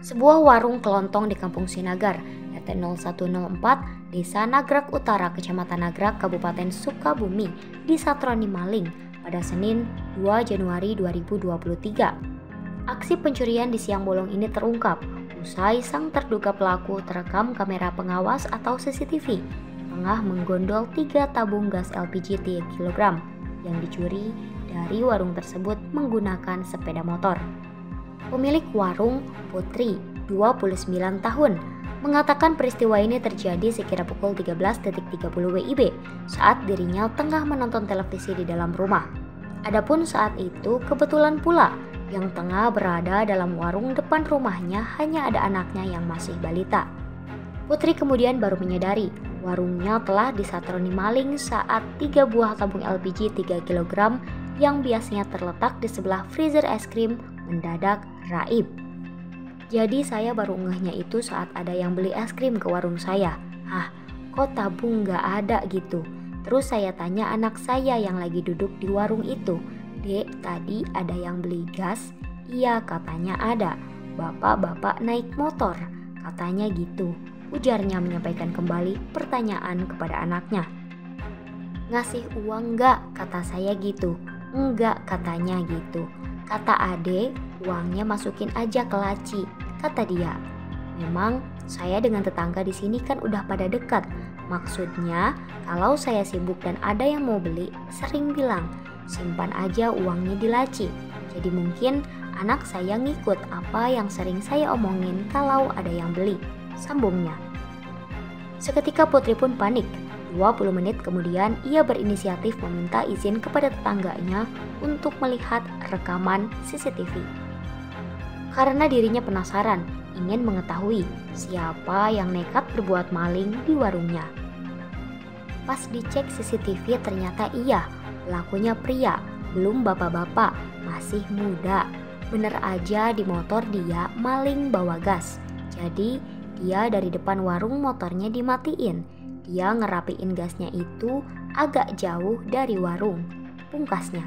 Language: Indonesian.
sebuah warung kelontong di Kampung Sinagar, RT 0104, Desa Nagrak Utara, Kecamatan Nagrak, Kabupaten Sukabumi, disatroni maling pada Senin 2 Januari 2023. Aksi pencurian di siang bolong ini terungkap usai sang terduga pelaku terekam kamera pengawas atau CCTV tengah menggondol tiga tabung gas LPG 3 kg yang dicuri dari warung tersebut menggunakan sepeda motor. Pemilik warung, Putri, 29 tahun, mengatakan peristiwa ini terjadi sekira pukul 13.30 WIB saat dirinya tengah menonton televisi di dalam rumah. Adapun saat itu kebetulan pula yang tengah berada dalam warung depan rumahnya hanya ada anaknya yang masih balita. Putri kemudian baru menyadari warungnya telah disatroni maling saat tiga buah tabung LPG 3 kg yang biasanya terletak di sebelah freezer es krim mendadak raib. Jadi saya baru ngehnya itu saat ada yang beli es krim ke warung saya. Hah, kok tabung nggak ada gitu? Terus saya tanya anak saya yang lagi duduk di warung itu. Dek, tadi ada yang beli gas? Iya, katanya ada. Bapak-bapak naik motor. Katanya gitu. Ujarnya menyampaikan kembali pertanyaan kepada anaknya. Ngasih uang nggak? Kata saya gitu. Enggak, katanya gitu. Kata Ade, uangnya masukin aja ke laci, kata dia. Memang saya dengan tetangga di sini kan udah pada dekat. Maksudnya, kalau saya sibuk dan ada yang mau beli, sering bilang, simpan aja uangnya di laci. Jadi mungkin anak saya ngikut apa yang sering saya omongin kalau ada yang beli. Sambungnya. Seketika Putri pun panik 20 menit kemudian, ia berinisiatif meminta izin kepada tetangganya untuk melihat rekaman CCTV. Karena dirinya penasaran, ingin mengetahui siapa yang nekat berbuat maling di warungnya. Pas dicek CCTV ternyata iya, pelakunya pria, belum bapak-bapak, masih muda. Bener aja di motor dia maling bawa gas. Jadi dia dari depan warung motornya dimatiin dia ngerapiin gasnya itu agak jauh dari warung. Pungkasnya.